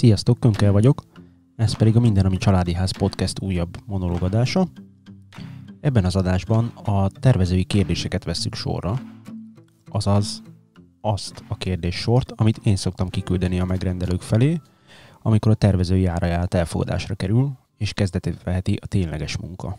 Sziasztok, Kömkel vagyok, ez pedig a Minden, ami Családi Ház podcast újabb monológadása. Ebben az adásban a tervezői kérdéseket vesszük sorra, azaz azt a kérdés sort, amit én szoktam kiküldeni a megrendelők felé, amikor a tervezői áraját elfogadásra kerül, és kezdetét veheti a tényleges munka.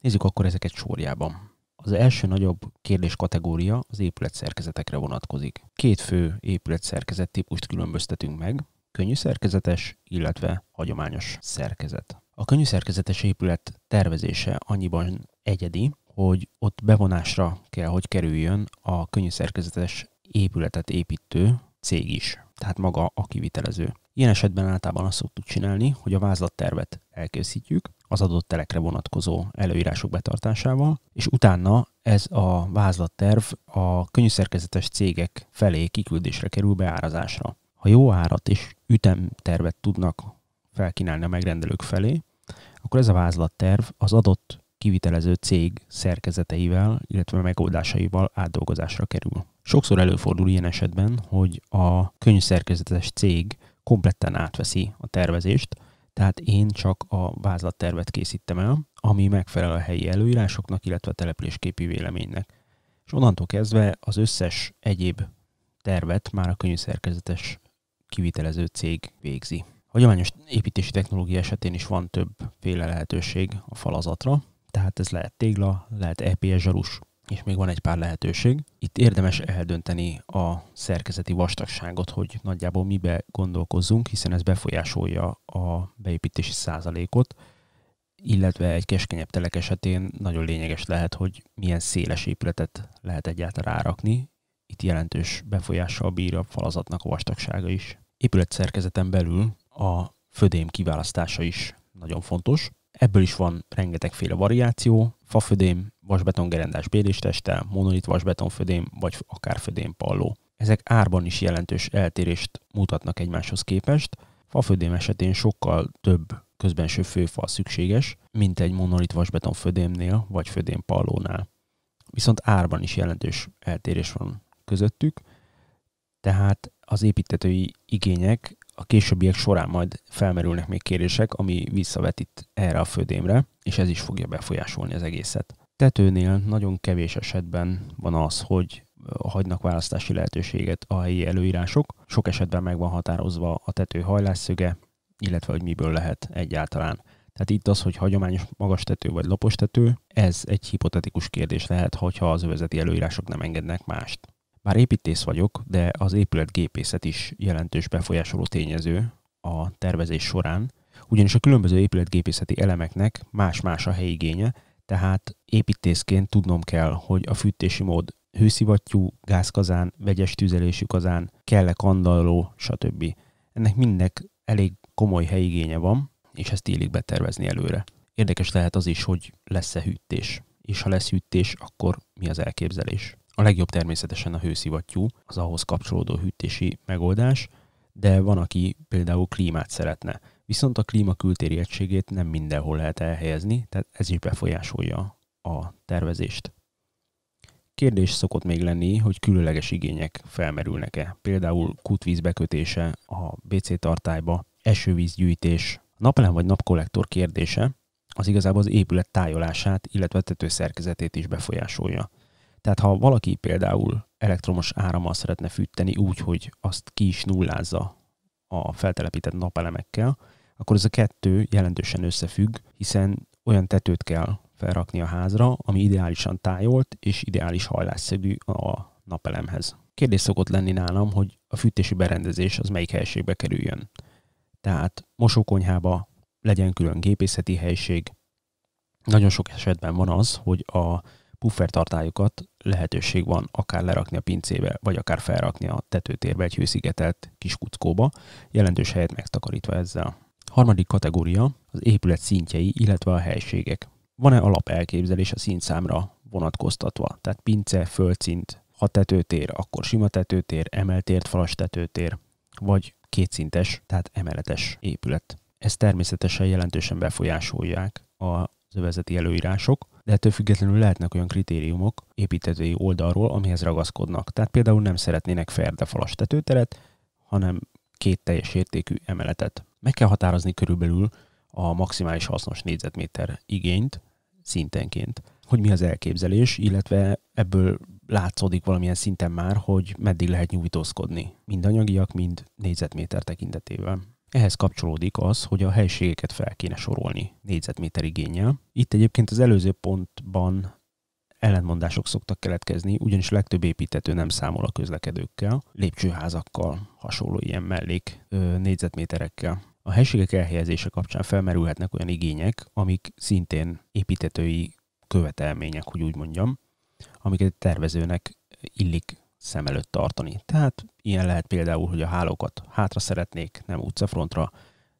Nézzük akkor ezeket sorjában. Az első nagyobb kérdés kategória az épületszerkezetekre vonatkozik. Két fő épületszerkezet típust különböztetünk meg, könnyű szerkezetes, illetve hagyományos szerkezet. A könnyű szerkezetes épület tervezése annyiban egyedi, hogy ott bevonásra kell, hogy kerüljön a könnyű szerkezetes épületet építő cég is, tehát maga a kivitelező. Ilyen esetben általában azt szoktuk csinálni, hogy a vázlattervet elkészítjük, az adott telekre vonatkozó előírások betartásával, és utána ez a vázlatterv a könnyűszerkezetes cégek felé kiküldésre kerül beárazásra. Ha jó árat és ütemtervet tudnak felkínálni a megrendelők felé, akkor ez a vázlatterv az adott kivitelező cég szerkezeteivel, illetve megoldásaival átdolgozásra kerül. Sokszor előfordul ilyen esetben, hogy a könyvszerkezetes cég kompletten átveszi a tervezést, tehát én csak a vázlattervet készítem el, ami megfelel a helyi előírásoknak, illetve a településképi véleménynek. És onnantól kezdve az összes egyéb tervet már a könyvszerkezetes kivitelező cég végzi. Hagyományos építési technológia esetén is van többféle lehetőség a falazatra, tehát ez lehet tégla, lehet EPS zsarus, és még van egy pár lehetőség. Itt érdemes eldönteni a szerkezeti vastagságot, hogy nagyjából mibe gondolkozzunk, hiszen ez befolyásolja a beépítési százalékot, illetve egy keskenyebb telek esetén nagyon lényeges lehet, hogy milyen széles épületet lehet egyáltalán rárakni. Itt jelentős befolyással bír a falazatnak a vastagsága is. Épület szerkezeten belül a födém kiválasztása is nagyon fontos. Ebből is van rengetegféle variáció, fafödém, vasbetongerendás bélésteste, monolit vasbetonfödém, vagy akár födém palló. Ezek árban is jelentős eltérést mutatnak egymáshoz képest. Fafödém esetén sokkal több közbenső főfal szükséges, mint egy monolit vasbeton födémnél vagy födém pallónál. Viszont árban is jelentős eltérés van közöttük, tehát az építetői igények a későbbiek során majd felmerülnek még kérések, ami visszavetít erre a födémre, és ez is fogja befolyásolni az egészet. Tetőnél nagyon kevés esetben van az, hogy hagynak választási lehetőséget a helyi előírások. Sok esetben meg van határozva a tető hajlásszöge, illetve hogy miből lehet egyáltalán. Tehát itt az, hogy hagyományos magas tető vagy lapos tető, ez egy hipotetikus kérdés lehet, hogyha az övezeti előírások nem engednek mást. Bár építész vagyok, de az épületgépészet is jelentős befolyásoló tényező a tervezés során, ugyanis a különböző épületgépészeti elemeknek más-más a helyigénye, tehát építészként tudnom kell, hogy a fűtési mód hőszivattyú, gázkazán, vegyes tüzelésű kazán, kell-e kandalló, stb. Ennek mindnek elég komoly helyigénye van, és ezt illik betervezni előre. Érdekes lehet az is, hogy lesz-e hűtés, és ha lesz hűtés, akkor mi az elképzelés. A legjobb természetesen a hőszivattyú, az ahhoz kapcsolódó hűtési megoldás, de van, aki például klímát szeretne. Viszont a klíma kültéri egységét nem mindenhol lehet elhelyezni, tehát ez is befolyásolja a tervezést. Kérdés szokott még lenni, hogy különleges igények felmerülnek-e. Például kútvíz bekötése a BC tartályba, esővízgyűjtés, napelem vagy napkollektor kérdése, az igazából az épület tájolását, illetve tetőszerkezetét is befolyásolja. Tehát ha valaki például elektromos árammal szeretne fűteni úgy, hogy azt ki is nullázza a feltelepített napelemekkel, akkor ez a kettő jelentősen összefügg, hiszen olyan tetőt kell felrakni a házra, ami ideálisan tájolt és ideális hajlásszögű a napelemhez. Kérdés szokott lenni nálam, hogy a fűtési berendezés az melyik helységbe kerüljön. Tehát mosókonyhába legyen külön gépészeti helység. Nagyon sok esetben van az, hogy a puffertartályokat lehetőség van akár lerakni a pincébe, vagy akár felrakni a tetőtérbe egy hőszigetelt kis kuckóba, jelentős helyet megtakarítva ezzel. Harmadik kategória az épület szintjei, illetve a helységek. Van-e alapelképzelés a szintszámra vonatkoztatva? Tehát pince, földszint, ha tetőtér, akkor sima tetőtér, emeltért falas tetőtér, vagy kétszintes, tehát emeletes épület. Ez természetesen jelentősen befolyásolják a övezeti előírások, de ettől függetlenül lehetnek olyan kritériumok építetői oldalról, amihez ragaszkodnak. Tehát például nem szeretnének falas tetőteret, hanem két teljes értékű emeletet. Meg kell határozni körülbelül a maximális hasznos négyzetméter igényt szintenként, hogy mi az elképzelés, illetve ebből látszódik valamilyen szinten már, hogy meddig lehet nyújtózkodni, mind anyagiak, mind négyzetméter tekintetében. Ehhez kapcsolódik az, hogy a helységeket fel kéne sorolni négyzetméter igényel. Itt egyébként az előző pontban ellentmondások szoktak keletkezni, ugyanis legtöbb építető nem számol a közlekedőkkel, lépcsőházakkal, hasonló ilyen mellék ö, négyzetméterekkel. A helységek elhelyezése kapcsán felmerülhetnek olyan igények, amik szintén építetői követelmények, hogy úgy mondjam, amiket tervezőnek illik szem előtt tartani. Tehát ilyen lehet például, hogy a hálókat hátra szeretnék, nem utcafrontra,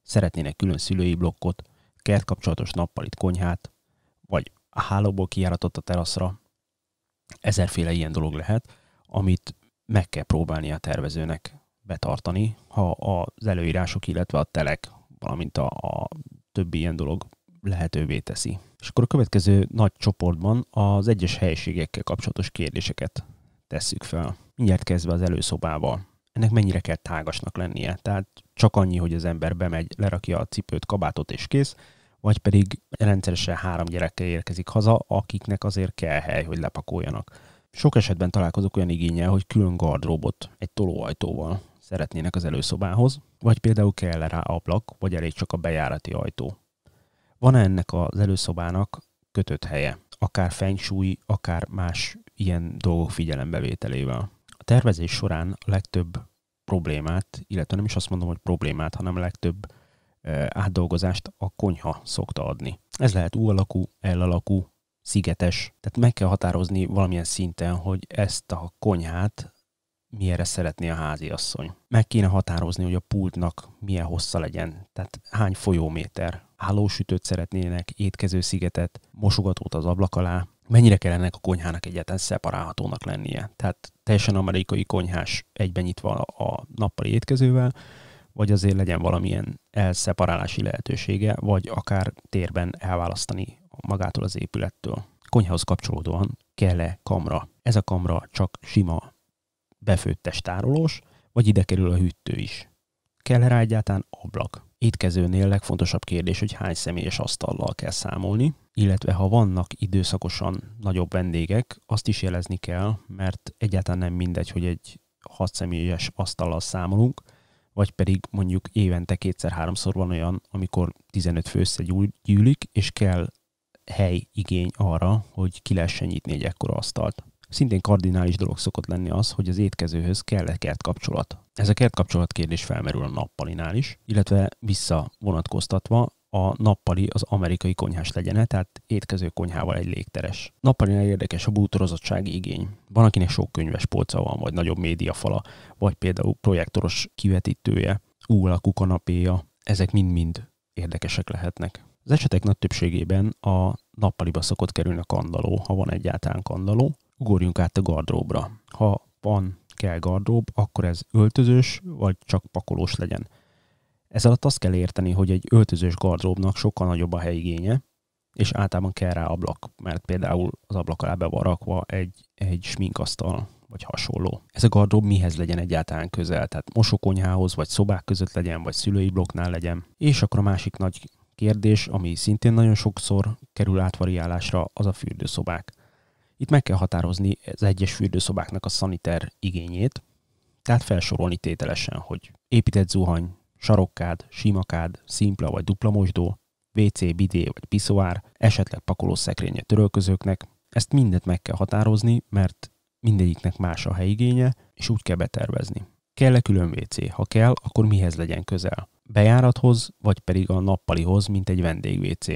szeretnének külön szülői blokkot, kertkapcsolatos nappalit konyhát, vagy a hálóból kijáratott a teraszra. Ezerféle ilyen dolog lehet, amit meg kell próbálni a tervezőnek betartani, ha az előírások, illetve a telek, valamint a, a többi ilyen dolog lehetővé teszi. És akkor a következő nagy csoportban az egyes helyiségekkel kapcsolatos kérdéseket tesszük fel. Mindjárt kezdve az előszobával. Ennek mennyire kell tágasnak lennie? Tehát csak annyi, hogy az ember bemegy, lerakja a cipőt, kabátot és kész, vagy pedig rendszeresen három gyerekkel érkezik haza, akiknek azért kell hely, hogy lepakoljanak. Sok esetben találkozok olyan igényel, hogy külön gardróbot egy tolóajtóval szeretnének az előszobához, vagy például kell rá ablak, vagy elég csak a bejárati ajtó. Van-e ennek az előszobának kötött helye? Akár fengsúly, akár más ilyen dolgok figyelembevételével. Tervezés során a legtöbb problémát, illetve nem is azt mondom, hogy problémát, hanem a legtöbb átdolgozást a konyha szokta adni. Ez lehet U alakú, L szigetes, tehát meg kell határozni valamilyen szinten, hogy ezt a konyhát milyenre szeretné a háziasszony. Meg kéne határozni, hogy a pultnak milyen hossza legyen, tehát hány folyóméter. Hálósütőt szeretnének, étkező szigetet, mosogatót az ablak alá, mennyire kell ennek a konyhának egyáltalán szeparálhatónak lennie. Tehát teljesen amerikai konyhás egyben nyitva a nappali étkezővel, vagy azért legyen valamilyen elszeparálási lehetősége, vagy akár térben elválasztani magától az épülettől. Konyhához kapcsolódóan kell-e kamra? Ez a kamra csak sima befőttes tárolós, vagy ide kerül a hűtő is? Kell rá egyáltalán ablak? Étkezőnél legfontosabb kérdés, hogy hány személyes asztallal kell számolni, illetve ha vannak időszakosan nagyobb vendégek, azt is jelezni kell, mert egyáltalán nem mindegy, hogy egy hat személyes asztallal számolunk, vagy pedig mondjuk évente kétszer-háromszor van olyan, amikor 15 fő összegyűlik, és kell hely igény arra, hogy ki lehessen nyitni egy ekkora asztalt. Szintén kardinális dolog szokott lenni az, hogy az étkezőhöz kell -e kertkapcsolat. Ez a kertkapcsolat kérdés felmerül a nappalinál is, illetve visszavonatkoztatva a nappali az amerikai konyhás legyen, tehát étkező konyhával egy légteres. Nappalinál érdekes a bútorozottsági igény. Van, akinek sok könyves polca van, vagy nagyobb médiafala, vagy például projektoros kivetítője, U alakú kanapéja. Ezek mind-mind érdekesek lehetnek. Az esetek nagy többségében a nappaliba szokott kerülni a kandaló, ha van egyáltalán kandaló. Ugorjunk át a gardróbra. Ha van kell gardrób, akkor ez öltözős, vagy csak pakolós legyen. Ez alatt azt kell érteni, hogy egy öltözős gardróbnak sokkal nagyobb a helyigénye, és általában kell rá ablak, mert például az ablak alá be van rakva egy, egy sminkasztal, vagy hasonló. Ez a gardrób mihez legyen egyáltalán közel, tehát mosókonyhához, vagy szobák között legyen, vagy szülői blokknál legyen. És akkor a másik nagy kérdés, ami szintén nagyon sokszor kerül átvariálásra, az a fürdőszobák. Itt meg kell határozni az egyes fürdőszobáknak a szaniter igényét, tehát felsorolni tételesen, hogy épített zuhany, sarokkád, simakád, szimpla vagy dupla mosdó, WC, bidé vagy piszoár, esetleg pakolószekrénye törölközőknek. Ezt mindet meg kell határozni, mert mindegyiknek más a helyigénye, és úgy kell betervezni. Kell-e külön WC? Ha kell, akkor mihez legyen közel? Bejárathoz, vagy pedig a nappalihoz, mint egy vendég WC?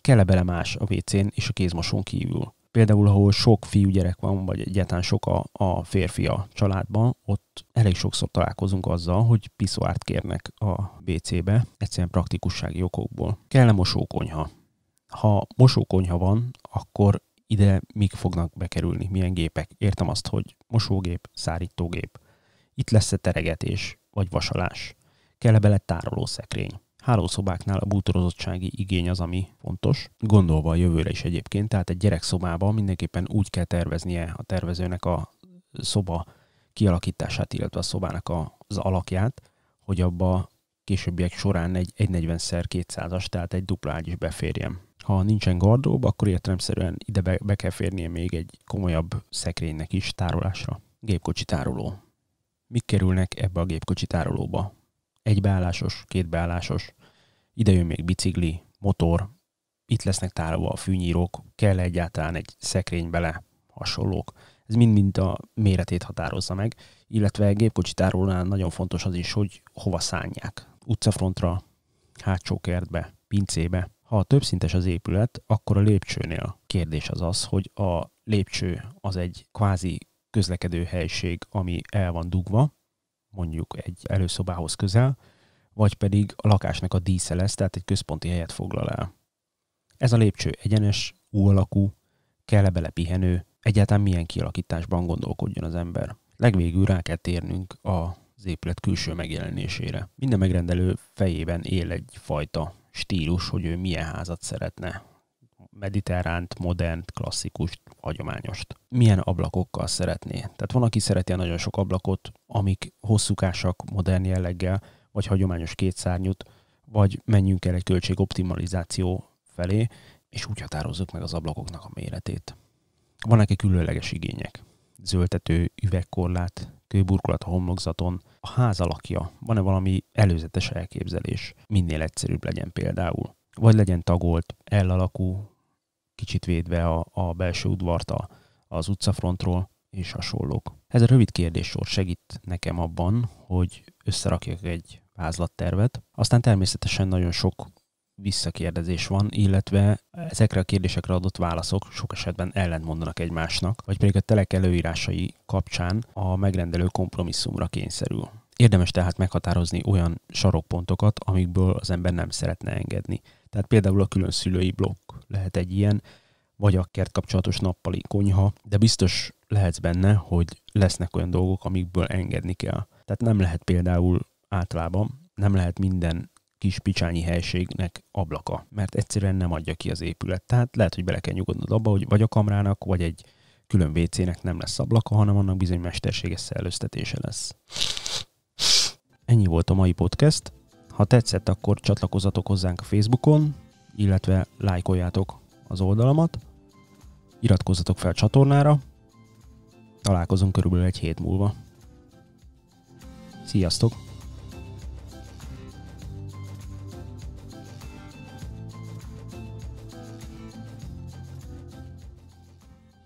Kell-e bele más a WC-n és a kézmosón kívül? Például, ahol sok fiúgyerek van, vagy egyáltalán sok a, a férfi a családban, ott elég sokszor találkozunk azzal, hogy piszoárt kérnek a WC-be, egyszerűen praktikussági okokból. Kell-e mosókonyha? Ha mosókonyha van, akkor ide mik fognak bekerülni, milyen gépek. Értem azt, hogy mosógép, szárítógép. Itt lesz-e teregetés, vagy vasalás. Kell-e bele tárolószekrény? Hálószobáknál a bútorozottsági igény az, ami fontos, gondolva a jövőre is egyébként, tehát egy gyerekszobában mindenképpen úgy kell terveznie a tervezőnek a szoba kialakítását, illetve a szobának az alakját, hogy abba későbbiek során egy 140x200-as, tehát egy dupla is beférjem. Ha nincsen gardrób, akkor értelemszerűen ide be, be kell férnie még egy komolyabb szekrénynek is tárolásra. Gépkocsi tároló. Mik kerülnek ebbe a gépkocsi tárolóba? Egybeállásos, kétbeállásos, ide jön még bicikli, motor, itt lesznek tárolva a fűnyírók, kell egyáltalán egy szekrény bele, hasonlók. Ez mind-mind a méretét határozza meg, illetve gépkocsi tárolónál nagyon fontos az is, hogy hova szánják. Utcafrontra, hátsó kertbe, pincébe. Ha többszintes az épület, akkor a lépcsőnél kérdés az az, hogy a lépcső az egy kvázi közlekedő helység, ami el van dugva, mondjuk egy előszobához közel, vagy pedig a lakásnak a dísze lesz, tehát egy központi helyet foglal el. Ez a lépcső egyenes, U alakú, kell-e bele pihenő, egyáltalán milyen kialakításban gondolkodjon az ember. Legvégül rá kell térnünk az épület külső megjelenésére. Minden megrendelő fejében él egyfajta stílus, hogy ő milyen házat szeretne. Mediterránt, modern, klasszikus, hagyományost. Milyen ablakokkal szeretné. Tehát van, aki szereti nagyon sok ablakot, amik hosszúkásak, modern jelleggel, vagy hagyományos kétszárnyút, vagy menjünk el egy költségoptimalizáció felé, és úgy határozzuk meg az ablakoknak a méretét. Vannak-e különleges igények? Zöldető, üvegkorlát, kőburkolat a homlokzaton, a ház alakja, van-e valami előzetes elképzelés, minél egyszerűbb legyen például. Vagy legyen tagolt, elalakú, kicsit védve a, a belső udvart a, az utcafrontról, és hasonlók. Ez a rövid kérdéssor segít nekem abban, hogy összerakjak egy vázlattervet. Aztán természetesen nagyon sok visszakérdezés van, illetve ezekre a kérdésekre adott válaszok sok esetben ellentmondanak egymásnak, vagy pedig a telek előírásai kapcsán a megrendelő kompromisszumra kényszerül. Érdemes tehát meghatározni olyan sarokpontokat, amikből az ember nem szeretne engedni. Tehát például a külön szülői blokk lehet egy ilyen, vagy a kert kapcsolatos nappali konyha, de biztos lehetsz benne, hogy lesznek olyan dolgok, amikből engedni kell. Tehát nem lehet például általában, nem lehet minden kis picsányi helységnek ablaka, mert egyszerűen nem adja ki az épület. Tehát lehet, hogy bele kell nyugodnod abba, hogy vagy a kamrának, vagy egy külön WC-nek nem lesz ablaka, hanem annak bizony mesterséges szellőztetése lesz. Ennyi volt a mai podcast. Ha tetszett, akkor csatlakozzatok hozzánk a Facebookon, illetve lájkoljátok az oldalamat, iratkozzatok fel a csatornára, találkozunk körülbelül egy hét múlva. Sziasztok!